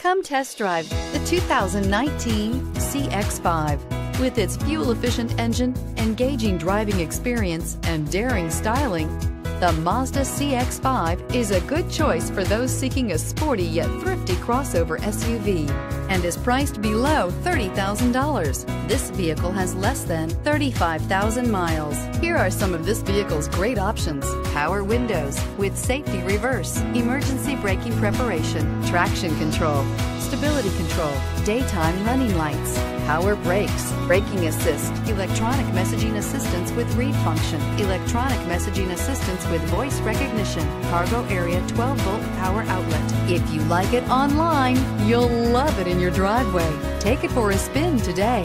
Come test drive the 2019 CX5. With its fuel efficient engine, engaging driving experience, and daring styling, the Mazda CX5 is a good choice for those seeking a sporty yet thrifty crossover SUV and is priced below $30,000. This vehicle has less than 35,000 miles. Here are some of this vehicle's great options. Power windows with safety reverse, emergency braking preparation, traction control, stability control, daytime running lights, power brakes, braking assist, electronic messaging assistance with read function, electronic messaging assistance with voice recognition, cargo area 12 volt power outlet. If you like it online, you'll love it in your driveway. Take it for a spin today.